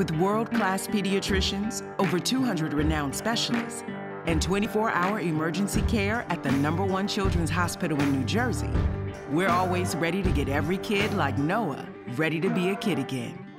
With world class pediatricians, over 200 renowned specialists, and 24 hour emergency care at the number one children's hospital in New Jersey, we're always ready to get every kid like Noah ready to be a kid again.